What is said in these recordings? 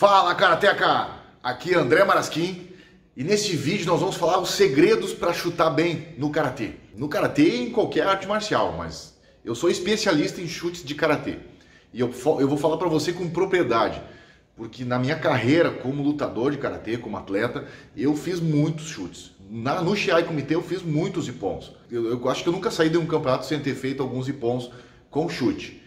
Fala, Karateca! Aqui é André Marasquim e nesse vídeo nós vamos falar os segredos para chutar bem no Karatê. No Karatê e em qualquer arte marcial, mas eu sou especialista em chutes de Karatê. E eu, eu vou falar para você com propriedade, porque na minha carreira como lutador de Karatê, como atleta, eu fiz muitos chutes. Na, no Shiai Comitê eu fiz muitos ipons. Eu, eu acho que eu nunca saí de um campeonato sem ter feito alguns ipons com chute.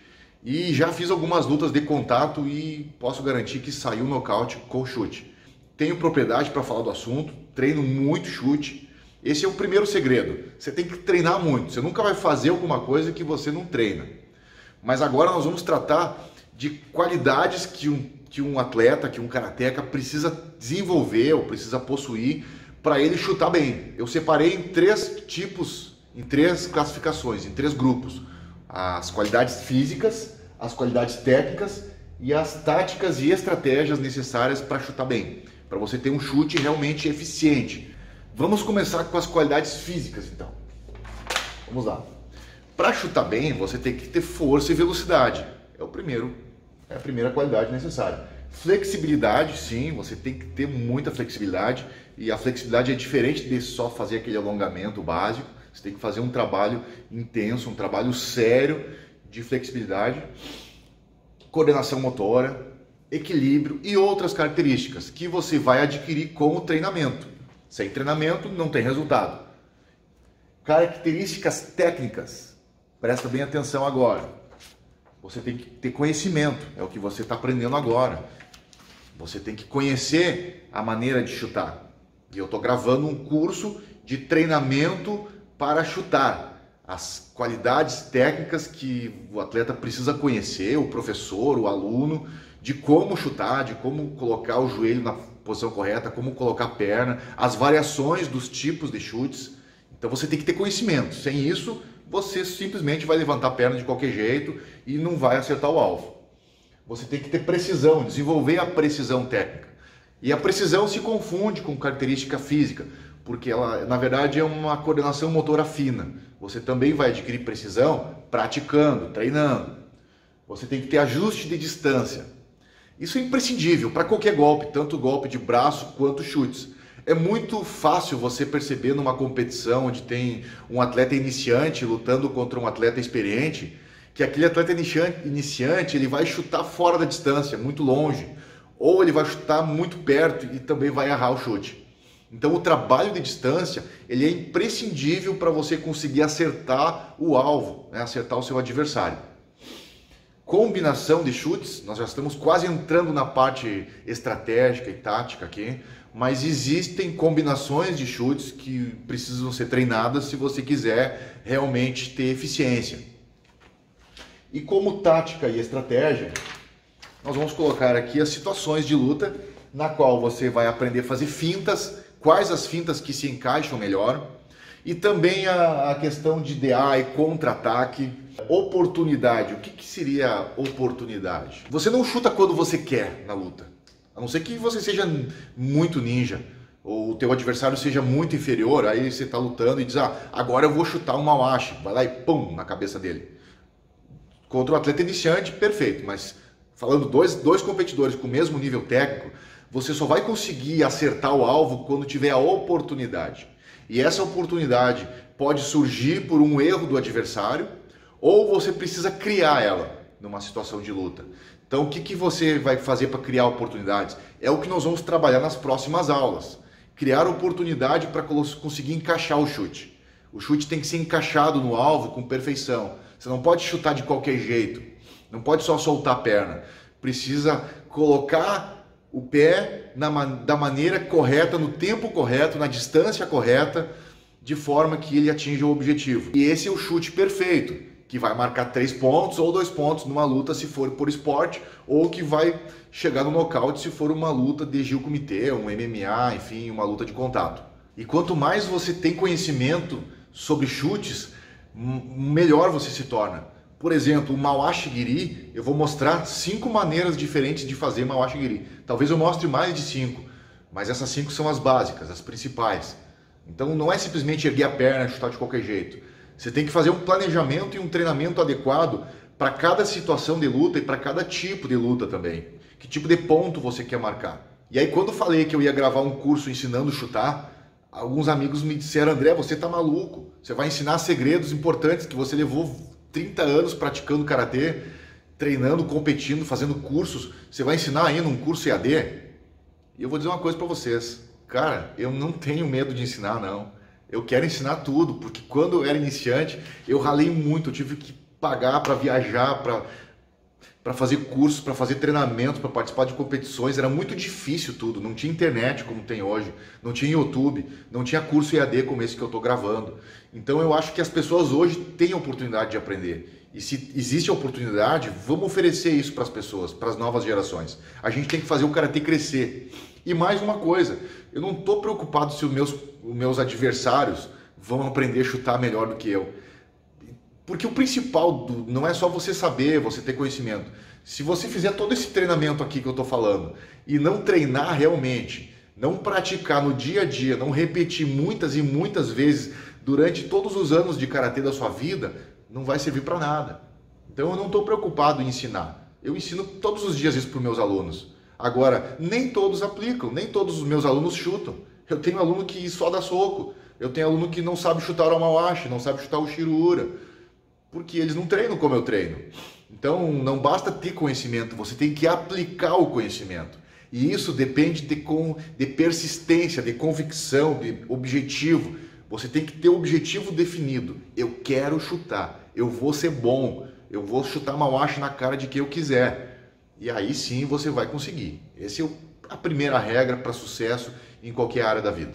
E já fiz algumas lutas de contato e posso garantir que saiu nocaute com chute. Tenho propriedade para falar do assunto, treino muito chute. Esse é o primeiro segredo. Você tem que treinar muito. Você nunca vai fazer alguma coisa que você não treina. Mas agora nós vamos tratar de qualidades que um, que um atleta, que um karateca precisa desenvolver ou precisa possuir para ele chutar bem. Eu separei em três tipos, em três classificações, em três grupos as qualidades físicas, as qualidades técnicas e as táticas e estratégias necessárias para chutar bem, para você ter um chute realmente eficiente. Vamos começar com as qualidades físicas então. Vamos lá. Para chutar bem, você tem que ter força e velocidade. É o primeiro, é a primeira qualidade necessária. Flexibilidade, sim, você tem que ter muita flexibilidade e a flexibilidade é diferente de só fazer aquele alongamento básico você tem que fazer um trabalho intenso, um trabalho sério de flexibilidade, coordenação motora, equilíbrio e outras características que você vai adquirir com o treinamento. Sem treinamento não tem resultado. Características técnicas. Presta bem atenção agora. Você tem que ter conhecimento, é o que você está aprendendo agora. Você tem que conhecer a maneira de chutar. E eu estou gravando um curso de treinamento para chutar. As qualidades técnicas que o atleta precisa conhecer, o professor, o aluno, de como chutar, de como colocar o joelho na posição correta, como colocar a perna, as variações dos tipos de chutes. Então você tem que ter conhecimento. Sem isso, você simplesmente vai levantar a perna de qualquer jeito e não vai acertar o alvo. Você tem que ter precisão, desenvolver a precisão técnica. E a precisão se confunde com característica física porque ela, na verdade, é uma coordenação motora fina. Você também vai adquirir precisão praticando, treinando. Você tem que ter ajuste de distância. Isso é imprescindível para qualquer golpe, tanto golpe de braço quanto chutes. É muito fácil você perceber numa competição onde tem um atleta iniciante lutando contra um atleta experiente, que aquele atleta iniciante ele vai chutar fora da distância, muito longe, ou ele vai chutar muito perto e também vai errar o chute. Então o trabalho de distância ele é imprescindível para você conseguir acertar o alvo, né? acertar o seu adversário. Combinação de chutes, nós já estamos quase entrando na parte estratégica e tática aqui, mas existem combinações de chutes que precisam ser treinadas se você quiser realmente ter eficiência. E como tática e estratégia, nós vamos colocar aqui as situações de luta na qual você vai aprender a fazer fintas quais as fintas que se encaixam melhor, e também a, a questão de DA e contra-ataque, oportunidade. O que, que seria oportunidade? Você não chuta quando você quer na luta, a não ser que você seja muito ninja ou o teu adversário seja muito inferior, aí você está lutando e diz, ah, agora eu vou chutar um Mawashi, vai lá e pum, na cabeça dele. Contra o atleta iniciante, perfeito, mas falando dois, dois competidores com o mesmo nível técnico, você só vai conseguir acertar o alvo quando tiver a oportunidade. E essa oportunidade pode surgir por um erro do adversário ou você precisa criar ela numa situação de luta. Então, o que, que você vai fazer para criar oportunidades? É o que nós vamos trabalhar nas próximas aulas. Criar oportunidade para conseguir encaixar o chute. O chute tem que ser encaixado no alvo com perfeição. Você não pode chutar de qualquer jeito. Não pode só soltar a perna. Precisa colocar o pé na, da maneira correta, no tempo correto, na distância correta, de forma que ele atinja o objetivo. E esse é o chute perfeito, que vai marcar três pontos ou dois pontos numa luta se for por esporte, ou que vai chegar no nocaute se for uma luta de Gil Comitê, um MMA, enfim, uma luta de contato. E quanto mais você tem conhecimento sobre chutes, melhor você se torna. Por exemplo, Mawashigiri, eu vou mostrar cinco maneiras diferentes de fazer Mawashigiri. Talvez eu mostre mais de cinco, mas essas cinco são as básicas, as principais. Então não é simplesmente erguer a perna chutar de qualquer jeito. Você tem que fazer um planejamento e um treinamento adequado para cada situação de luta e para cada tipo de luta também. Que tipo de ponto você quer marcar? E aí, quando falei que eu ia gravar um curso ensinando a chutar, alguns amigos me disseram: André, você tá maluco. Você vai ensinar segredos importantes que você levou 30 anos praticando karatê, treinando, competindo, fazendo cursos. Você vai ensinar ainda um curso EAD? E eu vou dizer uma coisa para vocês. Cara, eu não tenho medo de ensinar, não. Eu quero ensinar tudo, porque quando eu era iniciante, eu ralei muito, eu tive que pagar para viajar, para para fazer cursos, para fazer treinamentos, para participar de competições, era muito difícil tudo. Não tinha internet como tem hoje, não tinha YouTube, não tinha curso EAD como esse que eu estou gravando. Então eu acho que as pessoas hoje têm a oportunidade de aprender. E se existe a oportunidade, vamos oferecer isso para as pessoas, para as novas gerações. A gente tem que fazer o karatê crescer. E mais uma coisa, eu não estou preocupado se os meus, os meus adversários vão aprender a chutar melhor do que eu. Porque o principal do, não é só você saber, você ter conhecimento. Se você fizer todo esse treinamento aqui que eu estou falando e não treinar realmente, não praticar no dia a dia, não repetir muitas e muitas vezes durante todos os anos de karatê da sua vida, não vai servir para nada. Então eu não estou preocupado em ensinar. Eu ensino todos os dias isso para os meus alunos. Agora, nem todos aplicam, nem todos os meus alunos chutam. Eu tenho aluno que só dá soco. Eu tenho aluno que não sabe chutar o amawashi, não sabe chutar o shirura porque eles não treinam como eu treino. Então, não basta ter conhecimento, você tem que aplicar o conhecimento. E isso depende de, com, de persistência, de convicção, de objetivo. Você tem que ter o objetivo definido. Eu quero chutar, eu vou ser bom, eu vou chutar Mawashi na cara de quem eu quiser. E aí sim você vai conseguir. Essa é a primeira regra para sucesso em qualquer área da vida.